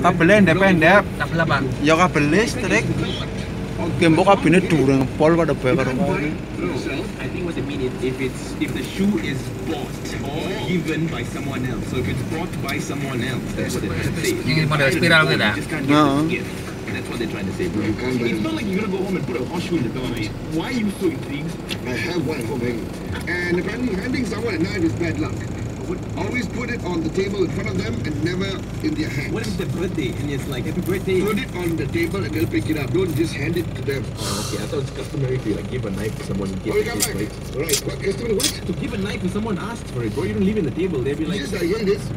kabelnya pendek-pendek Kabel apa? ya kabel listrik gembok kabinnya durang pol pada bayar karo No, I think what they mean is if it's if the shoe is bought or given by someone else. So if it's bought by someone else, that's what they're trying to say. Jadi model spiral gitu ya? You just can't give this gift. That's what they're trying to say, bro. It's not like you're gonna go home and put a horseshoe in the door, mate. Why are you so intrigued? I have one at home hanging. And apparently handing someone a knife is bad luck. Always put it on the table in front of them and never in their hands. What if it's their birthday and it's like happy birthday? Put it on the table and they'll pick it up. Don't just hand it to them. Oh, okay. I thought it's customary to like give a knife to someone. Oh, we come back. right? Right. What customer what? To give a knife to someone asks for it, bro. You don't leave it on the table. They'll be like, Yes, I hear this.